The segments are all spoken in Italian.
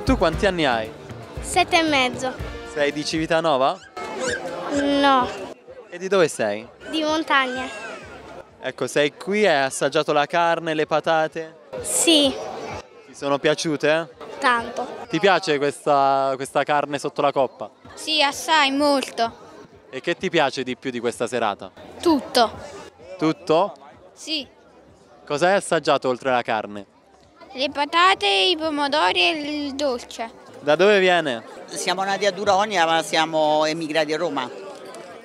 E tu quanti anni hai? Sette e mezzo. Sei di Civitanova? No, E di dove sei? di montagna. Ecco, sei qui e hai assaggiato la carne, le patate? Sì, Ti sono piaciute? tanto. Ti piace questa, questa carne sotto la coppa? Sì, assai, molto. E che ti piace di più di questa serata? Tutto. Tutto? Sì. Cosa hai assaggiato oltre alla carne? Le patate, i pomodori e il dolce. Da dove viene? Siamo nati a Duronia ma siamo emigrati a Roma.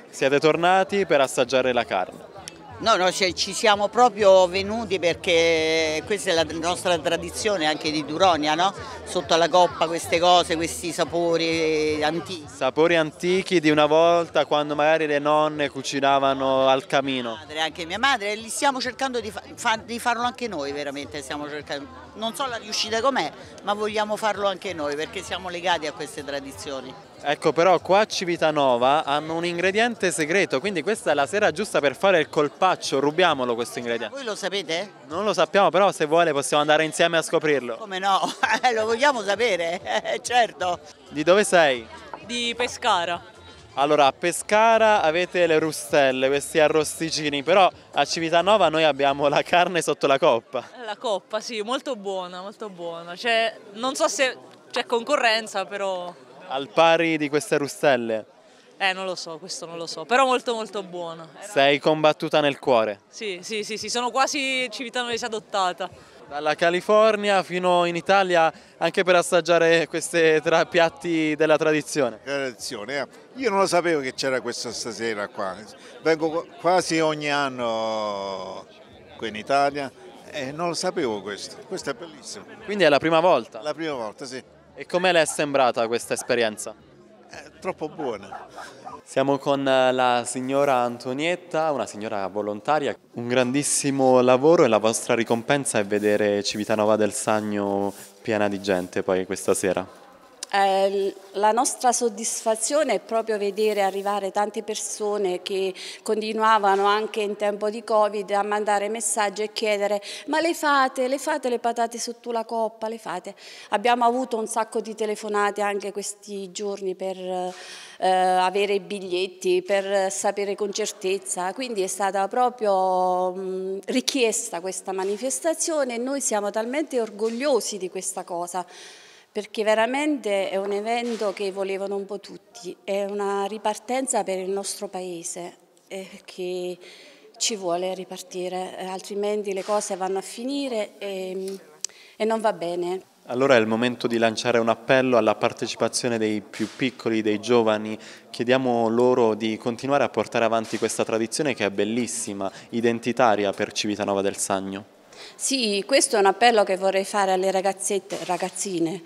Siete tornati per assaggiare la carne. No, no, ci ci siamo proprio venuti perché questa è la nostra tradizione anche di Duronia, no? Sotto alla coppa queste cose, questi sapori antichi. Sapori antichi di una volta quando magari le nonne cucinavano al camino. Madre, Anche mia madre, e li stiamo cercando di, fa- di farlo anche noi veramente, stiamo cercando. Non so la riuscita com'è, ma vogliamo farlo anche noi perché siamo legati a queste tradizioni. Ecco, però qua a Civitanova hanno un ingrediente segreto, quindi questa è la sera giusta per fare il colpaccio. Rubiamolo questo ingrediente. Voi lo sapete? Non lo sappiamo, però se vuole possiamo andare insieme a scoprirlo. Come no? Lo vogliamo sapere, eh, certo. Di dove sei? di Pescara. Allora, a Pescara avete le rustelle, questi arrosticini, però a Civitanova noi abbiamo la carne sotto la coppa. La coppa, sì, molto buona, molto buona. Cioè, non so se c'è concorrenza, però... Al pari di queste rustelle. Eh, non lo so, questo non lo so. Però molto molto buona. Era- Sei combattuta nel cuore. Sì, sì, sì, sì, sono quasi civitanese adottata. Dalla California fino in Italia anche per assaggiare questi piatti della tradizione. Tradizione, eh. Io non lo sapevo che c'era questa stasera qua. Vengo qu- quasi ogni anno qui in Italia e non lo sapevo questo. Questo è bellissimo. Quindi è la prima volta. La prima volta, sì. E come le è sembrata questa esperienza? È troppo buona. Siamo con eh, la signora Antonietta, una signora volontaria. Un grandissimo lavoro e la vostra ricompensa è vedere Civitanova del Sagno piena di gente poi questa sera. Eh, la nostra soddisfazione è proprio vedere arrivare tante persone che continuavano anche in tempo di Covid a mandare messaggi e chiedere ma le fate, le fate le patate sotto la coppa, le fate? Abbiamo avuto un sacco di telefonate anche questi giorni per eh, avere i biglietti, per sapere con certezza, quindi è stata proprio mh, richiesta questa manifestazione e noi siamo talmente orgogliosi di questa cosa perché veramente è un evento che volevano un po' tutti, è una ripartenza per il nostro paese che ci vuole ripartire, eh, altrimenti le cose vanno a finire e, e non va bene. Allora è il momento di lanciare un appello alla partecipazione dei più piccoli, dei giovani. Chiediamo loro di continuare a portare avanti questa tradizione che è bellissima, identitaria per Civitanova del Sagno. Sì, questo è un appello che vorrei fare alle ragazzette, ragazzine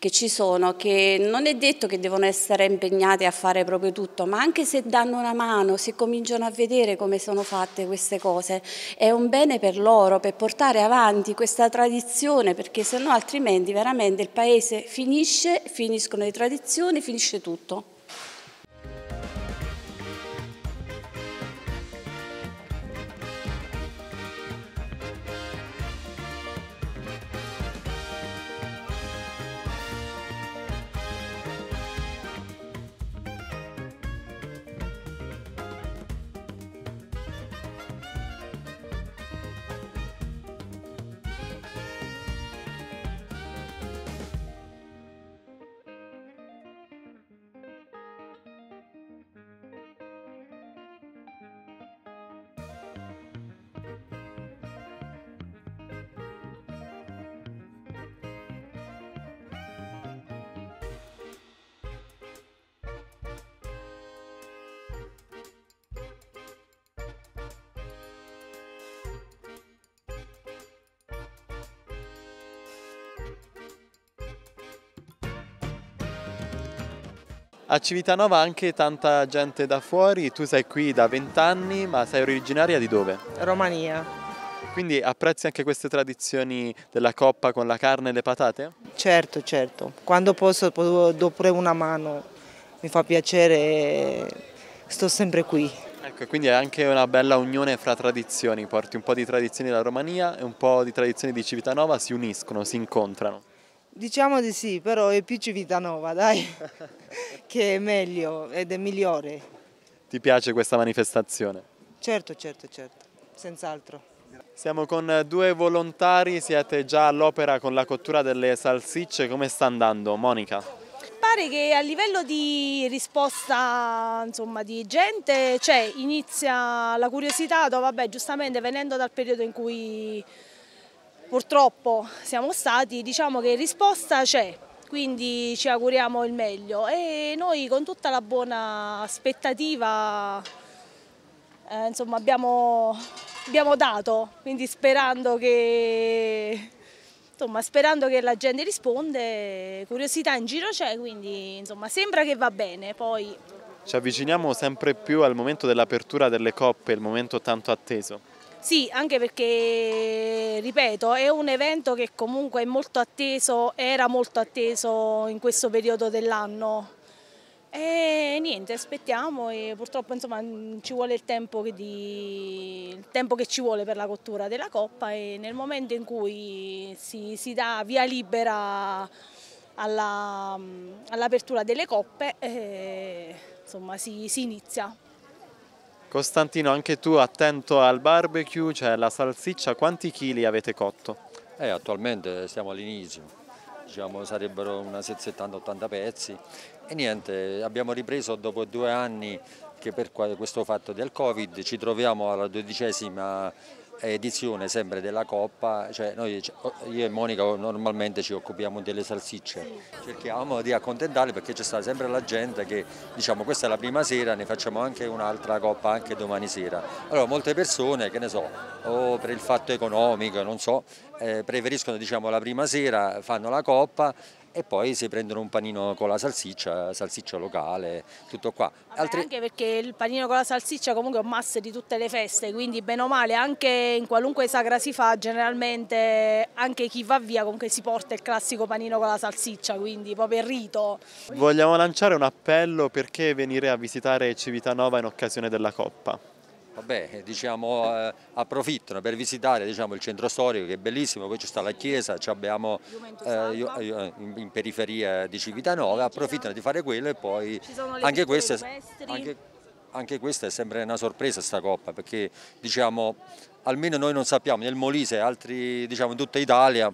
che ci sono, che non è detto che devono essere impegnate a fare proprio tutto, ma anche se danno una mano, se cominciano a vedere come sono fatte queste cose, è un bene per loro, per portare avanti questa tradizione, perché se no altrimenti veramente il paese finisce, finiscono le tradizioni, finisce tutto. A Civitanova anche tanta gente da fuori, tu sei qui da vent'anni, ma sei originaria di dove? Romania. Quindi apprezzi anche queste tradizioni della coppa con la carne e le patate? Certo, certo. Quando posso po- do pure una mano, mi fa piacere sto sempre qui. Ecco, quindi è anche una bella unione fra tradizioni, porti un po' di tradizioni della Romania e un po' di tradizioni di Civitanova, si uniscono, si incontrano. Diciamo di sì, però è più Civitanova, dai, che è meglio ed è migliore. Ti piace questa manifestazione? Certo, certo, certo, senz'altro. Siamo con due volontari, siete già all'opera con la cottura delle salsicce, come sta andando Monica? Pare che a livello di risposta insomma, di gente c'è, inizia la curiosità, vabbè giustamente venendo dal periodo in cui purtroppo siamo stati, diciamo che risposta c'è, quindi ci auguriamo il meglio e noi con tutta la buona aspettativa eh, insomma, abbiamo, abbiamo dato, quindi sperando che insomma, sperando che la gente risponde, curiosità in giro c'è, quindi insomma, sembra che va bene. Poi... Ci avviciniamo sempre più al momento dell'apertura delle coppe, il momento tanto atteso. Sì, anche perché, ripeto, è un evento che comunque è molto atteso, era molto atteso in questo periodo dell'anno. E niente, aspettiamo e purtroppo insomma, ci vuole il tempo, di, il tempo, che ci vuole per la cottura della coppa e nel momento in cui si, si dà via libera all'apertura all delle coppe eh, insomma, si, si inizia. Costantino, anche tu attento al barbecue, cioè la salsiccia, quanti chili avete cotto? Eh, attualmente siamo all'inizio, diciamo sarebbero una 70-80 pezzi e niente, abbiamo ripreso dopo due anni che per questo fatto del Covid ci troviamo alla dodicesima edizione sempre della Coppa, cioè noi, io e Monica normalmente ci occupiamo delle salsicce, cerchiamo di accontentarle perché c'è stata sempre la gente che diciamo questa è la prima sera, ne facciamo anche un'altra Coppa anche domani sera. Allora molte persone, che ne so, o per il fatto economico, non so, eh, preferiscono diciamo la prima sera, fanno la Coppa e poi si prendono un panino con la salsiccia, salsiccia locale, tutto qua. Altri... Anche perché il panino con la salsiccia comunque è un must di tutte le feste, quindi bene o male anche in qualunque sagra si fa, generalmente anche chi va via comunque si porta il classico panino con la salsiccia, quindi proprio il rito. Vogliamo lanciare un appello perché venire a visitare Civitanova in occasione della Coppa? Vabbè, diciamo, eh, approfittano per visitare diciamo, il centro storico che è bellissimo, poi ci sta la chiesa, abbiamo eh, in, in, periferia di Civitanova, approfittano di fare quello e poi anche questa, anche, anche questa, è sempre una sorpresa sta coppa perché diciamo, almeno noi non sappiamo nel Molise e altri diciamo, in tutta Italia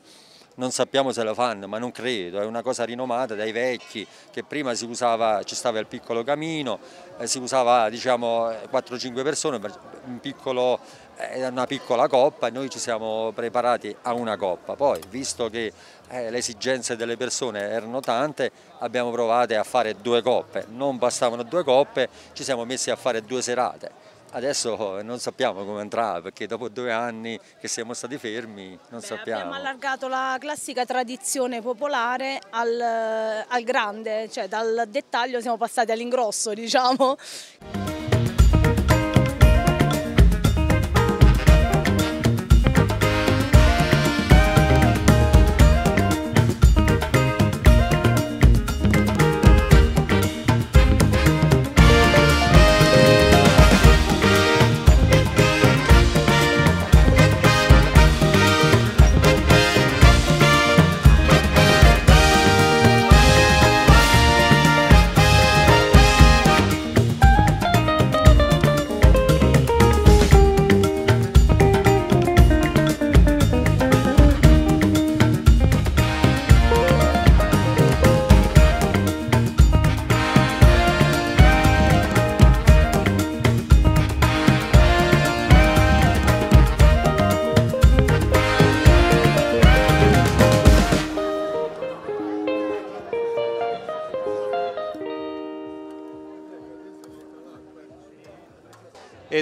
non sappiamo se lo fanno, ma non credo, è una cosa rinomata dai vecchi, che prima si usava, ci stava il piccolo camino, eh, si usava diciamo 4-5 persone per un piccolo, eh, una piccola coppa e noi ci siamo preparati a una coppa. Poi, visto che eh, le esigenze delle persone erano tante, abbiamo provato a fare due coppe, non bastavano due coppe, ci siamo messi a fare due serate Adesso non sappiamo come andrà perché dopo due anni che siamo stati fermi non Beh, sappiamo. Abbiamo allargato la classica tradizione popolare al, al grande, cioè dal dettaglio siamo passati all'ingrosso diciamo.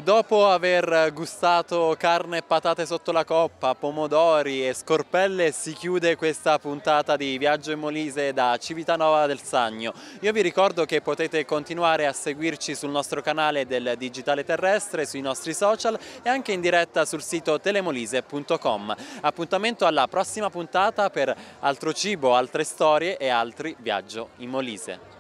Dopo aver gustato carne e patate sotto la coppa, pomodori e scorpelle si chiude questa puntata di Viaggio in Molise da Civitanova del Sagno. Io vi ricordo che potete continuare a seguirci sul nostro canale del Digitale Terrestre, sui nostri social e anche in diretta sul sito telemolise.com. Appuntamento alla prossima puntata per altro cibo, altre storie e altri Viaggio in Molise.